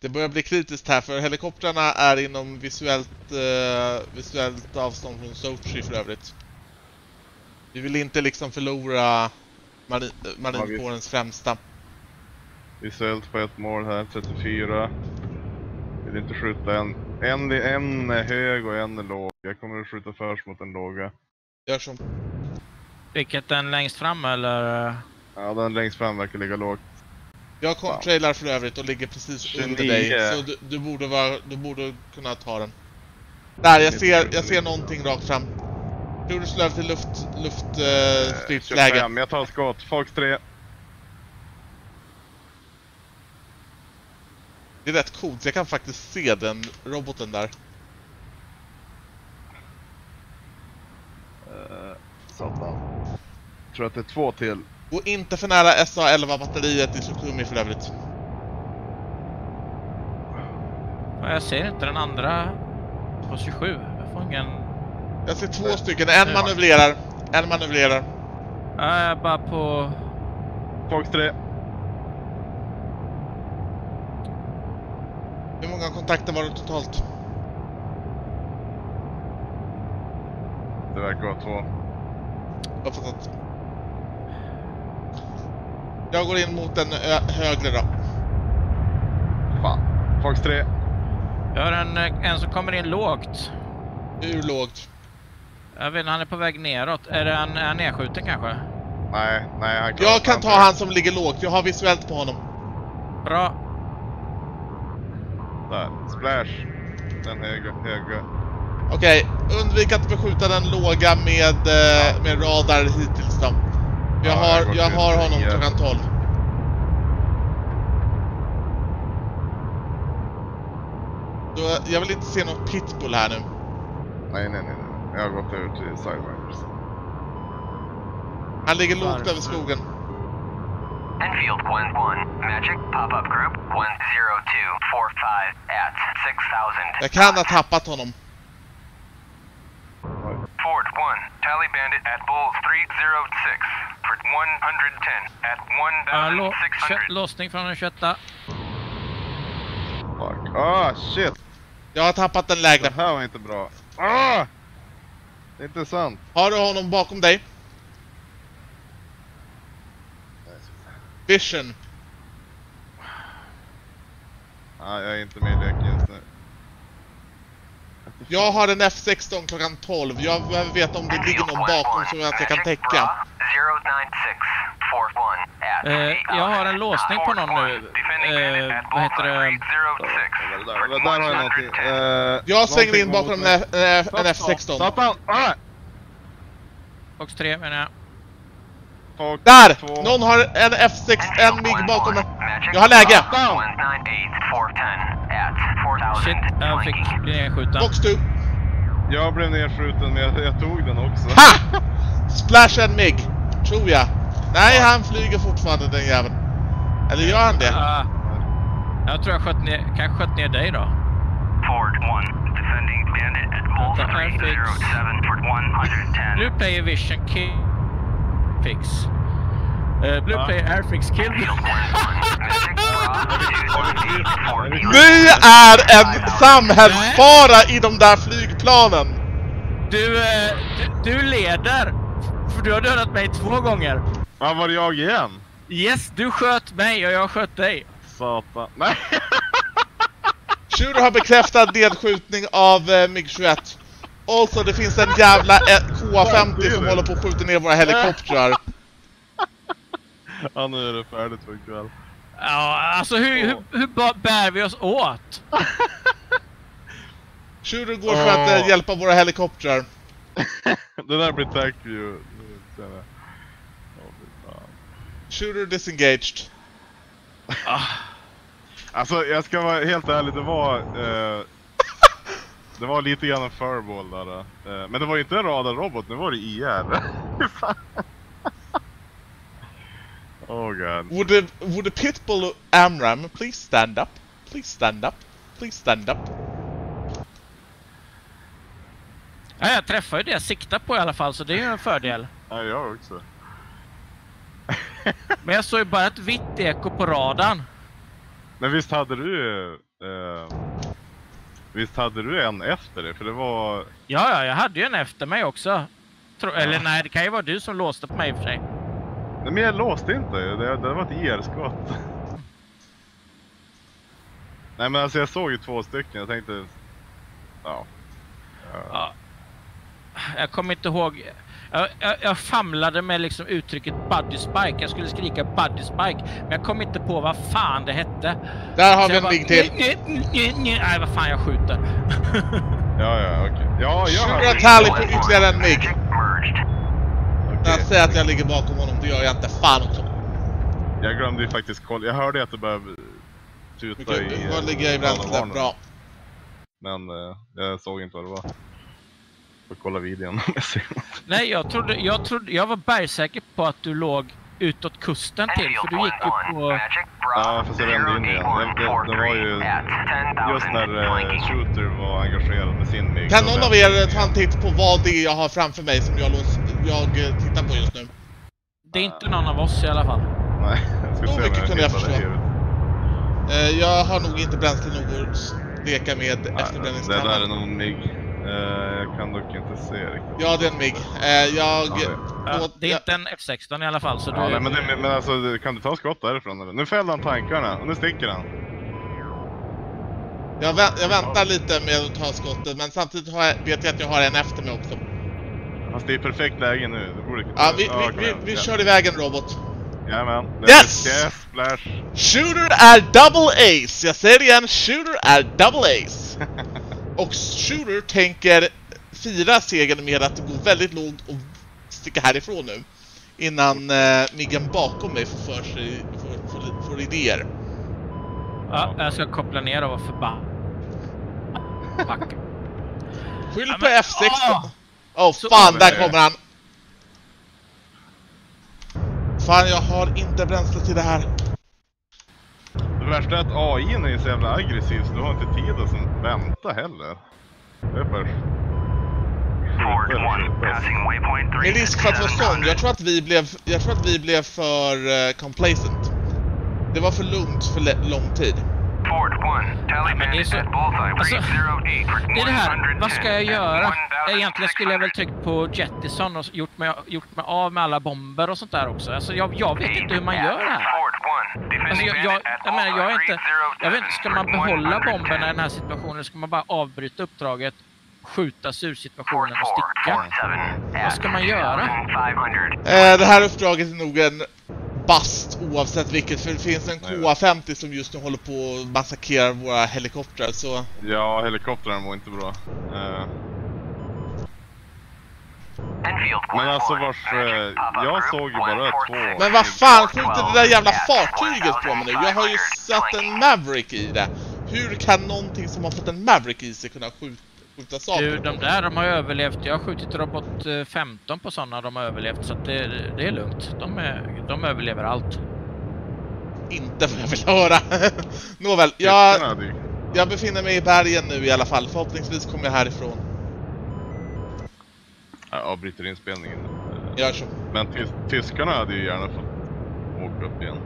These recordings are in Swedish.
Det börjar bli kritiskt här för helikoptrarna är inom visuellt, eh, visuellt avstånd från Sochi för övrigt. Vi vill inte liksom förlora marin, marinkårens främsta. Visuellt på ett mål här, 34. Vill inte skjuta en. En, en är hög och en är låg. Jag kommer att skjuta först mot den låga. Gör som. Vilket den längst fram eller? Ja, den längst fram verkar ligga lågt. Jag kom, trailar för övrigt och ligger precis 29. under dig. Så du, du, borde vara, du borde kunna ta den. Där, jag ser, jag ser någonting rakt fram. Tror du slår över till luft, luft, eh, stridsläge. 25, jag tar skott. Fox 3. Det är rätt coolt, jag kan faktiskt se den roboten där. Uh, satan. Tror att det är två till. Gå inte för nära SA-11-batteriet i Sukumi för övrigt. Jag ser inte den andra på 27. Jag får ingen... Jag ser två stycken, en manövrerar. En manövrerar. Ja, jag är bara på... Fox 3. Hur många kontakter var det totalt? Det verkar vara två. Jag har fattat. Jag går in mot den ö- högre då. Fan. Fox 3. Jag har en, en som kommer in lågt. Hur lågt? Jag vet inte, han är på väg neråt. Är det en, är han nedskjuten kanske? Nej, nej han Jag kan ta han som ligger lågt, jag har visuellt på honom. Bra. Där. Splash. Den höga. höga. Okej, undvik att beskjuta den låga med, eh, med radar hittills då. Jag Ja, jag har, jag har honom klockan 12. Så jag vill inte se något pitbull här nu. Nej, nej, nej. Jag har gått över till Sidewinders. Han ligger lågt över skogen. Enfield 1-1, Magic Pop-Up Group 10245 at 6000. Jag kan ha tappat honom. Ford 1, Tally Bandit at Bull 306 for 110 at Ja, lå, 1600. kö- låsning från den 21. Fuck. Ah, shit! Jag har tappat den lägre. Det här var inte bra. Ah! Det är inte sant. Har du honom bakom dig? Vision. Ah, jag är inte med i leken just nu. Jag har en F16 klockan 12. Jag behöver veta om det ligger någon bakom så att jag kan täcka. 096 41 at Eh, jag har en låsning på någon nu. Eh, vad heter det? Där, där, har jag någonting. Eh, Jag svänger in bakom en, mig. F- en F16. Satan! Ah! Fox 3 menar jag. Fox Där! två. Någon har en F6, en MIG bakom mig. Jag har läge. Shit, jag fick bli nedskjuten. Box 2. Jag blev nedskjuten men jag, jag tog den också. Ha! Splash en MIG. Tror jag. Nej, han flyger fortfarande den jäveln. Eller gör han det? Ah, jag tror jag sköt ner, kanske sköt ner dig då. Ford 1, defending bandit at här 307 for 110. Blue player vision kill fix. Eh, blue Va? player airfix kill. Enfield 1-1, Magic Rob 218 for Ni är en samhällsfara i de där flygplanen! Du, eh, du, du leder. Du har dödat mig två gånger. Ja, var det jag igen? Yes, du sköt mig och jag sköt dig. Satan. Nej! Shooter har bekräftat nedskjutning av eh, MiG-21. Also, det finns en jävla eh, KA-50 som håller på att skjuta ner våra helikoptrar. ja, nu är det färdigt för ikväll. Ja, alltså hur, hur, hur bär vi oss åt? Shooter går för att eh, hjälpa våra helikoptrar. det där blir tack view. Fan. Shooter disengaged. Alltså jag ska vara helt ärlig, det var... Eh, det var lite grann en furball där. Eh, men det var ju inte en radarrobot, nu var det IR. Oh god. Would the, would the Pitbull Amram please stand up? Please stand up? Please stand up? Ja, jag träffar ju det jag siktar på i alla fall, så det är ju en fördel. Ja, jag också. Men jag såg ju bara ett vitt eko på radarn. Men visst hade du visst hade du en efter det? För det var... Ja, ja, jag hade ju en efter mig också. Tro, Eller nej, det kan ju vara du som låste på mig i och för sig. Nej men jag låste inte, det, det var ett IR-skott. Nej men alltså jag såg ju två stycken, jag tänkte... Ja. ja. Ja. Jag kommer inte ihåg. Jag, jag, jag famlade med liksom uttrycket buddy spike. Jag skulle skrika buddy spike, men jag kom inte på vad fan det hette. Där har Så vi en MIG till. "Nej, nej, nej, nej." Nej, vad fan, jag skjuter. Ja, ja, okej. Ja, jag hörde... tally på ytterligare en MIG. Okej. Jag säger att jag ligger bakom honom, det gör jag inte. Fan också. Jag glömde ju faktiskt kolla, jag hörde att det började tuta Okej, i... Vad ligger jag i bränsle? Hörnen. Bra. Men eh, jag såg inte vad det var. Får kolla videon om jag ser något. Nej, jag trodde, jag trodde, jag var bergsäker på att du låg utåt kusten till, för du gick ju på... Magic Ja, fast jag vände in igen. Det, det, det var ju just när eh, Shooter var engagerad med sin MIG. Kan då någon av er jag ta en titt på vad det är jag har framför mig som jag, lås, jag eh, tittar på just nu? Det är inte någon av oss i alla fall. Nej, jag ska Så se mycket kunde jag förstå. Eh, jag har nog inte bränsle nog att leka med Nej, Det där är någon MIG. Eh, jag kan dock inte se riktigt. Ja, det är en MIG. Eh, jag... Ja, det- låt- det är inte en F16 i alla fall, så Ja, du... nej, men, det, men alltså, kan du ta skott därifrån eller? Nu fällde han tankarna och nu sticker han. Jag, vä- jag väntar lite med att ta skottet, men samtidigt har jag, vet jag att jag har en efter mig också. Fast det är perfekt läge nu. Det borde... Ja, vi, vi, vi, vi ja. kör iväg en robot. Jajamän. Yes! Yes, splash. Shooter är double ace! Jag säger det igen, Shooter är double ace! Och Shooter tänker fira segern med att gå väldigt lågt och sticka härifrån nu. Innan eh, Miggen bakom mig får för sig, får, får, får idéer. Ja, jag ska koppla ner och vara förbannad. Skyll på men- F16! Ah! Åh Så- fan, där kommer han! Fan, jag har inte bränsle till det här. Det värsta är att AI är så jävla aggressiv så du har inte tid att vänta heller. Det är bara... Ford skjuta eller 1, skjuta. passing waypoint 3. Med risk för att vara sån, jag tror att vi blev, jag tror att vi blev för eh, complacent. Det var för lugnt för lång tid. Ford 1, tally men det är bandit så- alltså, rate 08 for Det är det här, 110. vad ska jag göra? 1600. Egentligen skulle jag väl tryckt på Jettison och gjort mig, gjort mig av med alla bomber och sånt där också. Alltså jag, jag vet inte hur man gör det här. Ford 1, defending Alltså jag, jag, jag menar, jag är inte... Jag vet inte, ska man 307 behålla 110. bomberna i den här situationen eller ska man bara avbryta uppdraget, skjuta sig ur situationen 4, och sticka? Ford 7, Vad ska man göra? 500. Eh, det här uppdraget är nog en bast oavsett vilket, för det finns en Nej. KA-50 som just nu håller på och massakrerar våra helikoptrar, så... Ja, helikoptrarna mår inte bra. Eh, Enfield Men 1, alltså 1, vars... Eh, Jag såg ju bara 146. två... Men vad fan, inte det där jävla fartyget på mig nu! Jag har ju satt en Maverick i det! Hur kan någonting som har fått en Maverick i sig kunna skjuta, skjutas av? Du, de där de har överlevt. Jag har skjutit robot eh, 15 på sådana de har överlevt så att det, det är lugnt. De, är, de överlever allt. Inte vad jag vill höra! Nåväl, jag, jag befinner mig i bergen nu i alla fall. Förhoppningsvis kommer jag härifrån. Jag avbryter inspelningen. Gör så. Men tys tyskarna hade ju gärna fått åka upp igen.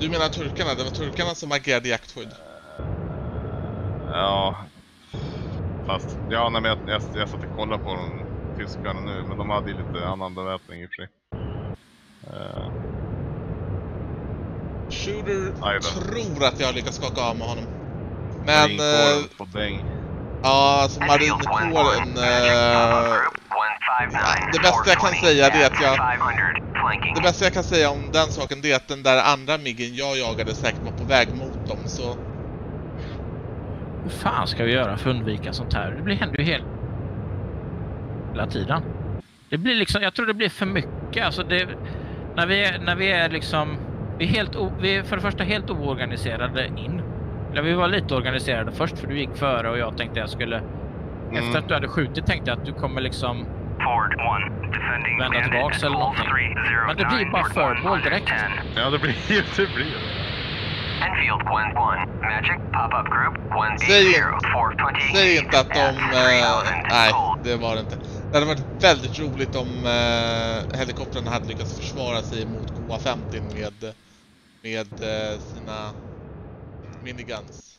Du menar turkarna? Det var turkarna som agerade i jaktskydd? Ja, fast... Ja, nej, men jag, jag, jag satt och kollade på de tyskarna nu, men de hade ju lite annan beväpning i och för sig. Eh, Shooter tror att jag lyckats skaka av med honom. Men... marinkåren Eh, på bäng. Ja, alltså marinkåren... Eh, det bästa jag kan säga det är att jag- det bästa jag kan säga om den saken det är att den där andra miggen jag jagade säkert var på väg mot dem, så... Hur fan ska vi göra för att undvika sånt här? Det blir, händer ju hela, hela tiden. Det blir liksom, jag tror det blir för mycket. Alltså det, när, vi är, när vi är liksom... Vi är, helt o, vi är för det första helt oorganiserade in. Eller vi var lite organiserade först för du gick före och jag tänkte jag skulle... Mm. Efter att du hade skjutit tänkte jag att du kommer liksom... Ford 1, defending Vända tillbaks eller någonting. 309 Men det blir bara for förbål direkt. 110. Ja, det blir ju det. Blir. Enfield 1-1, Magic, pop-up group, 180, Säg- 428. Säg inte att de... 3000 nej, det var det inte. Det hade varit väldigt roligt om eh, helikoptrarna hade lyckats försvara sig mot KA-50 med, med eh, sina miniguns.